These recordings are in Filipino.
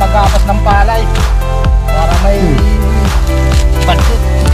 magapas ng palay para may hmm. budget.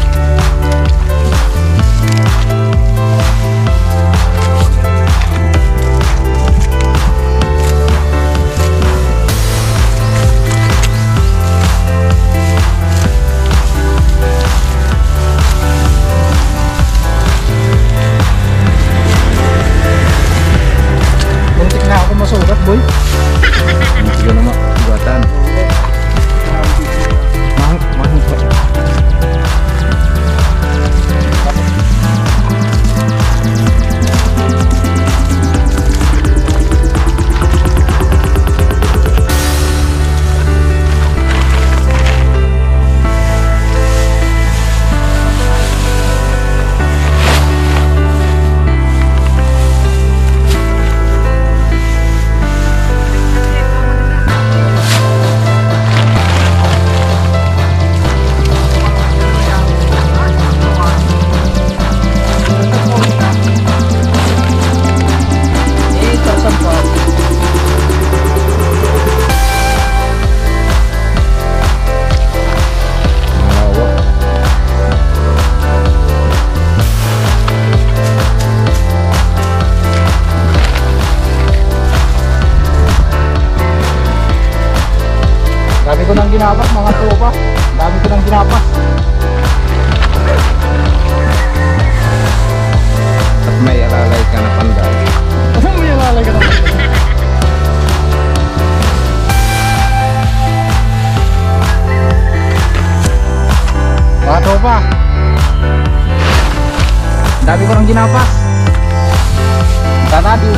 kurang jinapas, karena di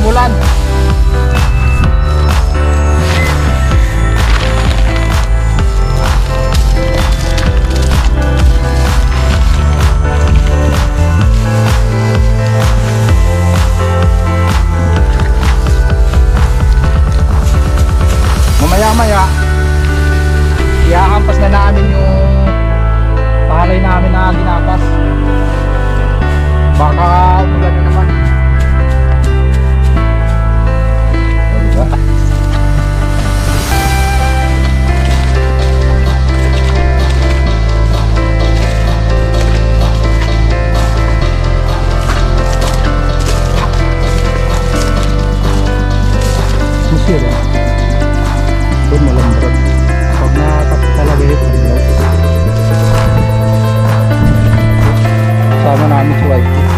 common ఆర్మీకి వైపు